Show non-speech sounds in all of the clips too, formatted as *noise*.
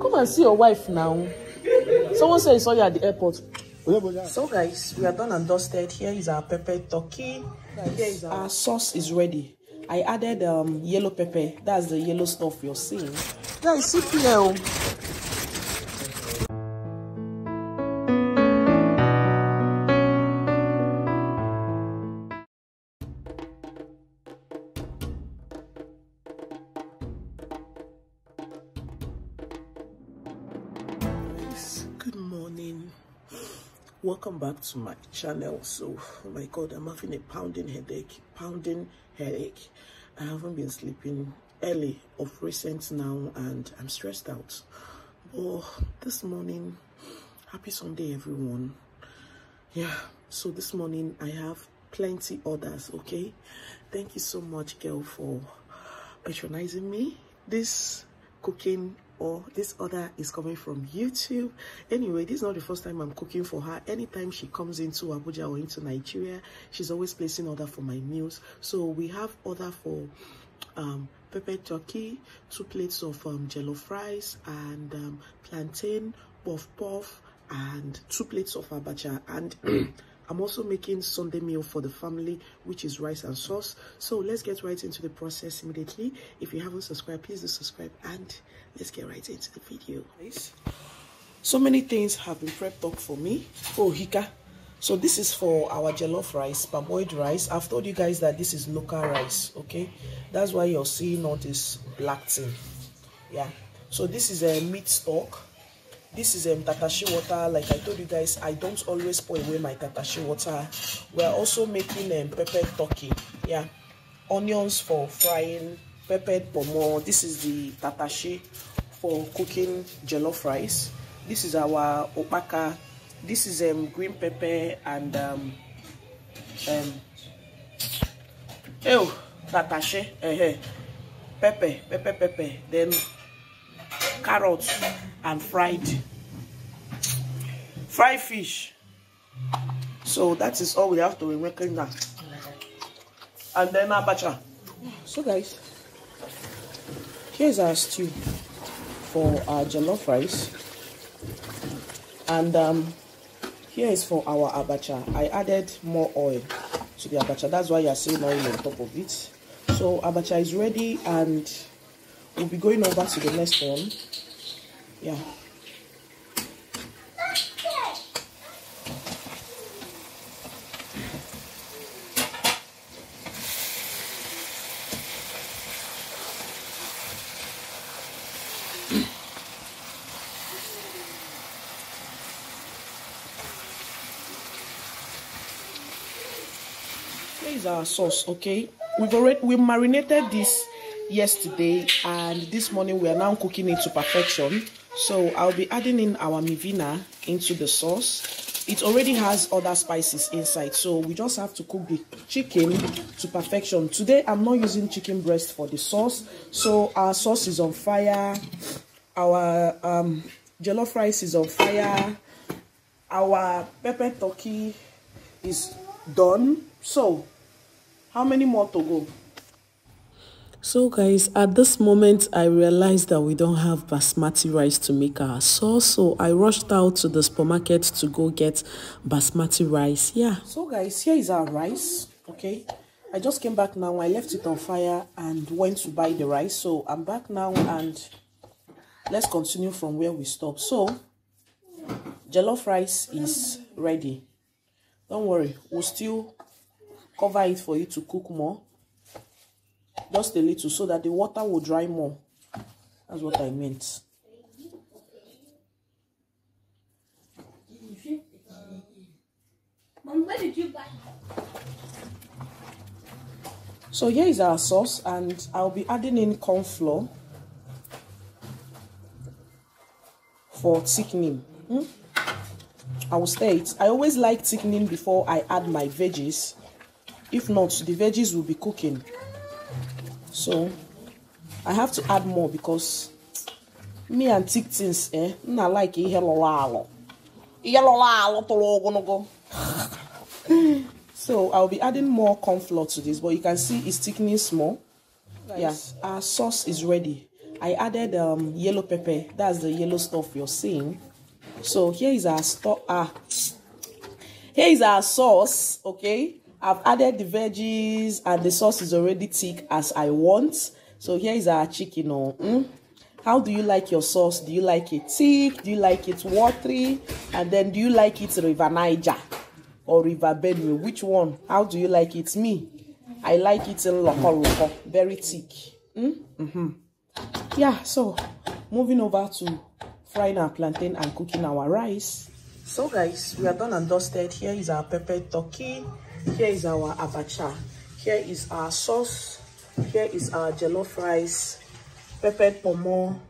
Come and see your wife now. Someone said he saw you at the airport. So guys, we are done and dusted. Here is our pepper turkey. Is our, our sauce is ready. I added um yellow pepper. That's the yellow stuff you're seeing. Guys, see here. Welcome back to my channel. So oh my god i'm having a pounding headache pounding headache. I haven't been sleeping early of recent now and i'm stressed out. Oh this morning happy sunday everyone. Yeah so this morning i have plenty orders okay? Thank you so much girl for patronizing me. This cooking or this order is coming from YouTube. Anyway, this is not the first time I'm cooking for her. Anytime she comes into Abuja or into Nigeria, she's always placing order for my meals. So we have order for um, pepper turkey, two plates of um, jollof rice, and um, plantain, puff puff, and two plates of abacha. And *clears throat* I'm also making Sunday meal for the family, which is rice and sauce. So let's get right into the process immediately. If you haven't subscribed, please do subscribe and let's get right into the video. Guys, So many things have been prepped up for me. Oh, Hika. So this is for our jollof rice, parboiled rice. I've told you guys that this is local rice, okay? That's why you're seeing all this black thing. Yeah. So this is a meat stock this is um tatashi water like i told you guys i don't always pour away my tatashi water we're also making um pepper turkey. Yeah. Onions for frying peppered pomo. This is the tatashi for cooking jollof rice. This is our opaka. This is um green pepper and um um oh tatashi uh, pepper pepper pepper. Then carrots and fried fried fish. So that is all we have to be now. And then abacha. So guys here's our stew for our jollof rice. And um here is for our abacha. I added more oil to the abacha. That's why you're seeing oil on top of it. So abacha is ready and we'll be going over to the next one yeah Here is our sauce, okay? We've already we marinated this yesterday and this morning we are now cooking it to perfection. So I'll be adding in our mivina into the sauce. It already has other spices inside, so we just have to cook the chicken to perfection. Today I'm not using chicken breast for the sauce, so our sauce is on fire. Our um, jollof rice is on fire. Our pepper turkey is done. So, how many more to go? So guys, at this moment, I realized that we don't have basmati rice to make our sauce. So I rushed out to the supermarket to go get basmati rice. Yeah. So guys, here is our rice. Okay. I just came back now. I left it on fire and went to buy the rice. So I'm back now and let's continue from where we stopped. So jollof rice is ready. Don't worry. We'll still cover it for you to cook more just a little so that the water will dry more. That's what i meant. Mom, where did you buy? so here is our sauce and i'll be adding in corn flour for thickening. Hmm? i will state, i always like thickening before i add my veggies. If not the veggies will be cooking so i have to add more because me and thick things eh nna like ihe lụrụ alụ ihe lụrụ alụ tụrụ ogologo *laughs* so i'll be adding more corn flour to this but you can see it's thickening small yes our sauce is ready I added um, yellow pepper. That's the yellow stuff you're seeing. So here is our store. Ah, here is our sauce. Okay, I've added the veggies and the sauce is already thick as I want. So here is our chicken. Oh, mm? how do you like your sauce? Do you like it thick? Do you like it watery? And then do you like it River Niger or River Benue? Which one? How do you like it? Me, I like it in loko loko, very thick. Mm? Mm-hmm. Yeah, so moving over to frying our plantain and cooking our rice. So guys, we are done and dusted. Here is our pepper turkey. Here is our abacha. Here is our sauce. Here is our jollof rice, peppered pomo,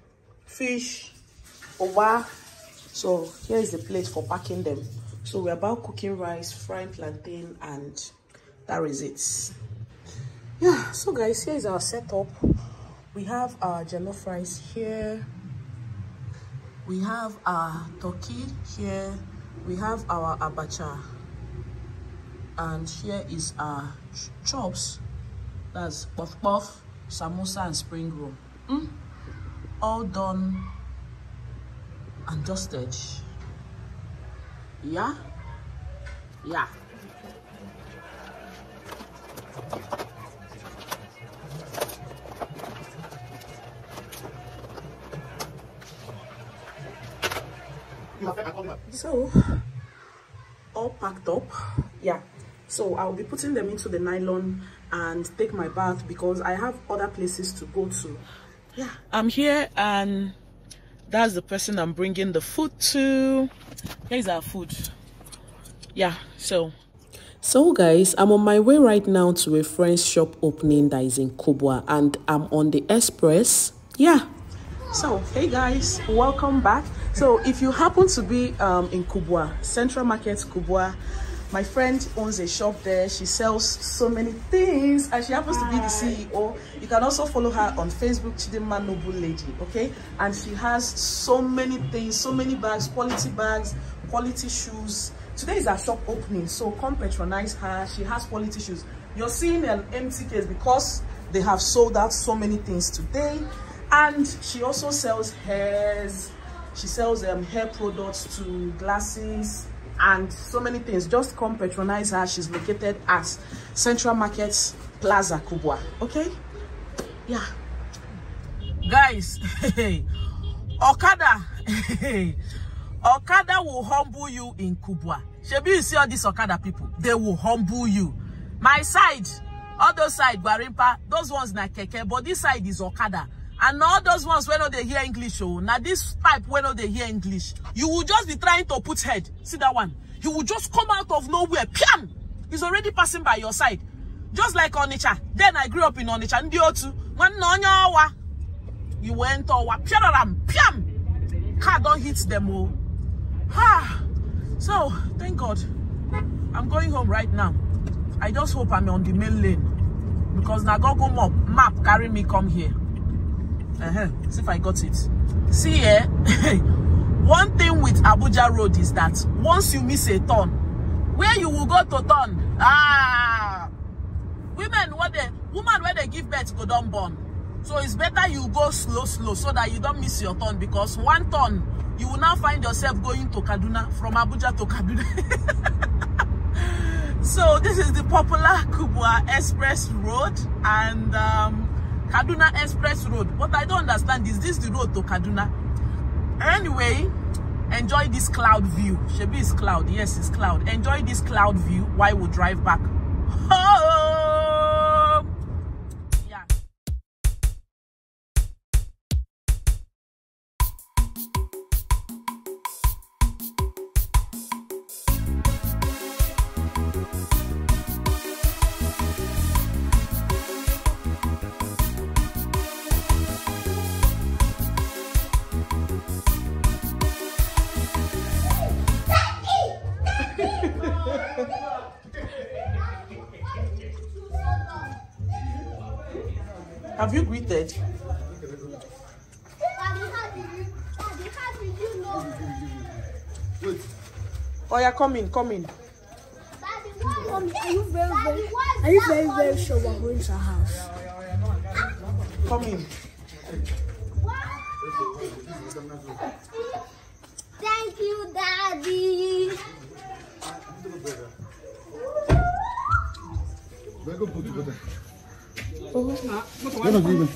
fish, owa. So here is the plate for packing them. So we're about cooking rice, frying plantain, and that is it. Yeah, so guys, here is our setup. We have our jollof rice here we have our turkey here we have our abacha and here is our ch chops. That's puff puff samosa and spring roll. Mm? all done and dusted. Yeah? Yeah. So all packed up. Yeah so i'll be putting them into the nylon and take my bath because i have other places to go to. Yeah. I'm here and that's the person i'm bringing the food to. Here's our food. Yeah so. So guys i'm on my way right now to a friend's shop opening that is in kubwa and i'm on the express. Yeah. So hey guys welcome back. So if you happen to be um, in kubwa central market kubwa my friend owns a shop there. She sells so many things and she happens Hi. to be the ceo you can also follow her on facebook chidima noble lady okay? And she has so many things so many bags quality bags quality shoes. Today is our shop opening so come patronize her. She has quality shoes. You're seeing an empty case because they have sold out so many things today. And she also sells hairs. She sells um hair products to glasses and so many things. Just come patronize her. She's located at central market plaza kubwa. Okay? Yeah. Guys *laughs* okada *laughs* okada will humble you in kubwa. Shebi you see all these okada people? They will humble you. My side those side gwarimpa those ones na keke but this side is okada and all those ones when no they hear english oh now this type when no they hear english. You will just be trying to put head. See that one? He will just come out of nowhere. Piam! He's already passing by your side. Just like onitsha. Then i grew up in onitsha. Ndị otu. Nwanne onye ọwa. You went ọwa. Piararam! Piam! Car don't hit them oh. Ah so thank god. I'm going home right now. I just hope i'm on the main lane. Because na google map map carry me come here uh -huh. see if I got it. See here, *laughs* one thing with Abuja Road is that once you miss a turn, where you will go to turn, ah, women what they, woman where they give birth go down born. So it's better you go slow, slow, so that you don't miss your turn. Because one turn, you will now find yourself going to Kaduna from Abuja to Kaduna. *laughs* so this is the popular Kubwa Express Road, and um, Kaduna Express Road. What I don't understand is this the road to Kaduna? Anyway, enjoy this cloud view. Shebi is cloud. Yes, it's cloud. Enjoy this cloud view while we drive back. *laughs* Have you greeted? Oh, yeah, come in, come in. Mommy, are you very, very, are you very, very sure we're going to our house? Come in. Thank you, Daddy. Very good Wọ́n náà ní ibẹ̀.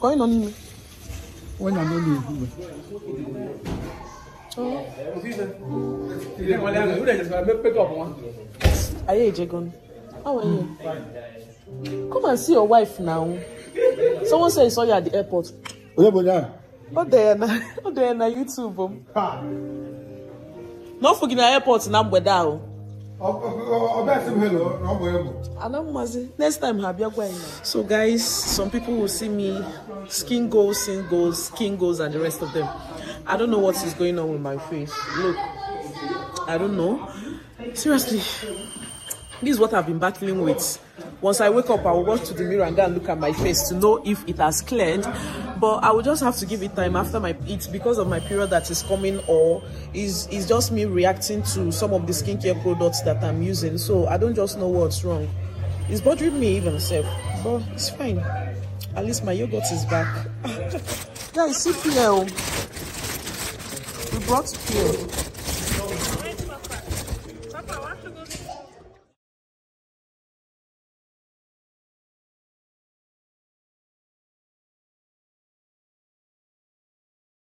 Kọ́yìn náà ní ibẹ̀. Wọ́n náà ní ibẹ̀. Ayé ìjẹgun. How are you? Come and see your wife now. Someone said he saw you at the airport. Oh, there na, oh, there na YouTube. Not forget the airport na mgbede ahụ. Next time. So guys, some people will see me skin goals, sin goals, skin goals, and the rest of them. I don't know what is going on with my face. Look, I don't know. Seriously, this is what I've been battling with. Once I wake up, I will watch to the mirror and go and look at my face to know if it has cleared. But I will just have to give it time after my it's because of my period that is coming or is is just me reacting to some of the skincare products that I'm using. So I don't just know what's wrong. It's bothering me even self, but it's fine. At least my yogurt is back. *laughs* Guys, see PL. We brought PL.